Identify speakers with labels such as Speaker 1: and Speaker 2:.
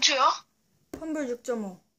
Speaker 1: 벤츠요?
Speaker 2: 환불 6.5.